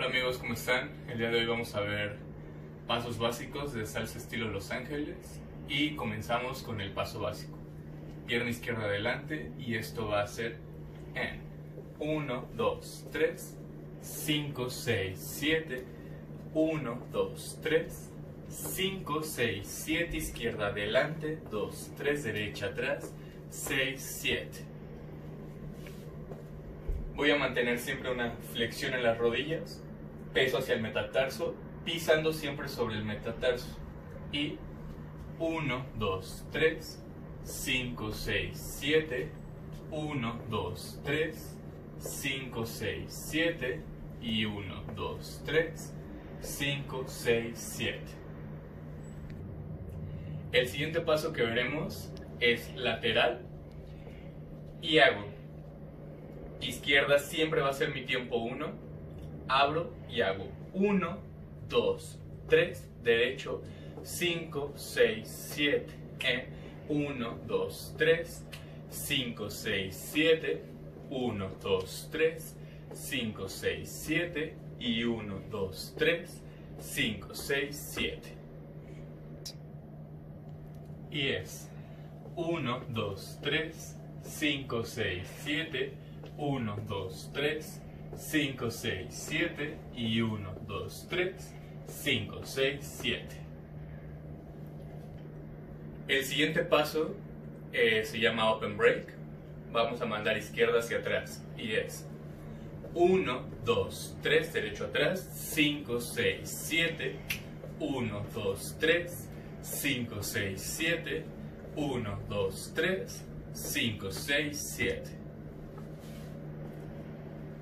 Hola amigos, ¿cómo están? El día de hoy vamos a ver pasos básicos de salsa estilo Los Ángeles y comenzamos con el paso básico. Pierna izquierda adelante y esto va a ser en 1, 2, 3, 5, 6, 7, 1, 2, 3, 5, 6, 7, izquierda adelante, 2, 3, derecha atrás, 6, 7. Voy a mantener siempre una flexión en las rodillas, peso hacia el metatarso, pisando siempre sobre el metatarso. Y 1, 2, 3, 5, 6, 7, 1, 2, 3, 5, 6, 7 y 1, 2, 3, 5, 6, 7. El siguiente paso que veremos es lateral y hago izquierda siempre va a ser mi tiempo 1. Abro y hago 1, 2, 3, derecho, 5, 6, 7. 1, 2, 3, 5, 6, 7. 1, 2, 3, 5, 6, 7. Y 1, 2, 3, 5, 6, 7. Y es 1, 2, 3, 5, 6, 7. 1, 2, 3, 5, 6, 7 y 1, 2, 3, 5, 6, 7. El siguiente paso eh, se llama Open Break. Vamos a mandar izquierda hacia atrás y es 1, 2, 3, derecho atrás, 5, 6, 7, 1, 2, 3, 5, 6, 7, 1, 2, 3, 5, 6, 7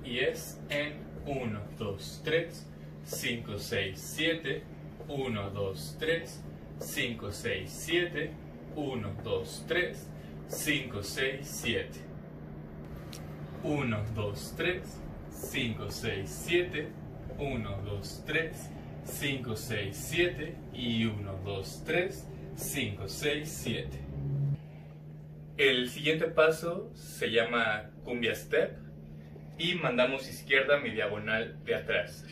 y es en 1, 2, 3, 5, 6, 7, 1, 2, 3, 5, 6, 7, 1, 2, 3, 5, 6, 7. 1, 2, 3, 5, 6, 7, 1, 2, 3, 5, 6, 7 y 1, 2, 3, 5, 6, 7. El siguiente paso se llama cumbia step y mandamos izquierda mi diagonal de atrás.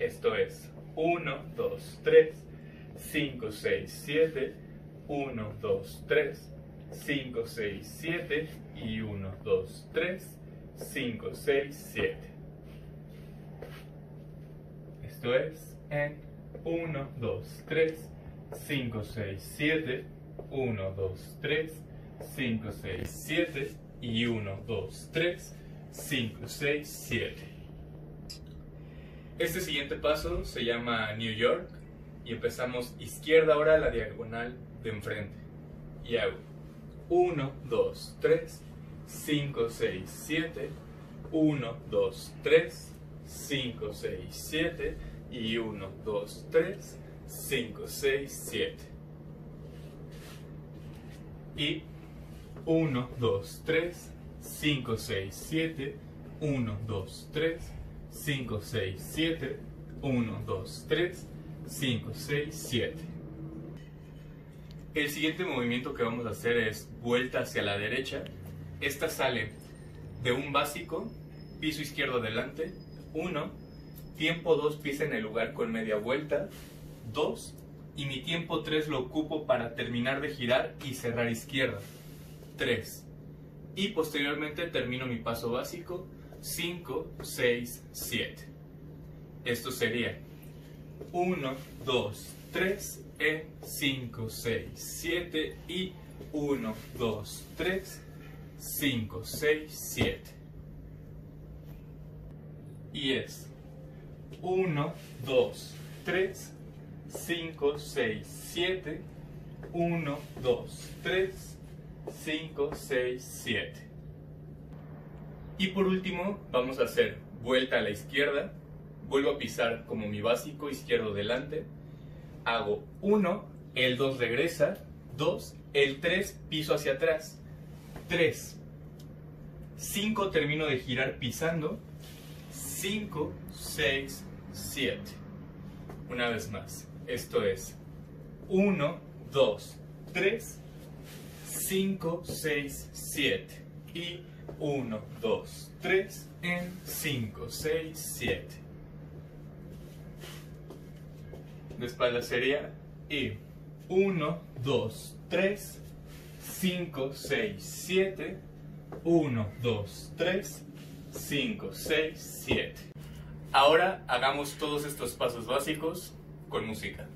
Esto es 1, 2, 3, 5, 6, 7, 1, 2, 3, 5, 6, 7 y 1, 2, 3, 5, 6, 7. Esto es en 1, 2, 3, 5, 6, 7, 1, 2, 3, 5, 6, 7 y 1, 2, 3, 5, 6, 7. Este siguiente paso se llama New York y empezamos izquierda ahora a la diagonal de enfrente. Y hago 1, 2, 3, 5, 6, 7, 1, 2, 3, 5, 6, 7 y 1, 2, 3, 5, 6, 7. Y 1, 2, 3, 5, 6, 7, 1, 2, 3, 5, 6, 7, 1, 2, 3, 5, 6, 7. El siguiente movimiento que vamos a hacer es vuelta hacia la derecha. Esta sale de un básico, piso izquierdo adelante, 1, tiempo 2 pisa en el lugar con media vuelta, 2, y mi tiempo 3 lo ocupo para terminar de girar y cerrar izquierda, 3 y posteriormente termino mi paso básico 5, 6, 7. Esto sería 1, 2, 3, E, 5, 6, 7 y 1, 2, 3, 5, 6, 7. Y es 1, 2, 3, 5, 6, 7, 1, 2, 3, 5, 6, 7. Y por último vamos a hacer vuelta a la izquierda, vuelvo a pisar como mi básico izquierdo delante, hago 1, el 2 regresa, 2, el 3 piso hacia atrás, 3, 5 termino de girar pisando, 5, 6, 7. Una vez más, esto es 1, 2, 3, 5, 6, 7. Y 1, 2, 3 en 5, 6, 7. de espalda sería y 1, 2, 3, 5, 6, 7, 1, 2, 3, 5, 6, 7. Ahora hagamos todos estos pasos básicos con música.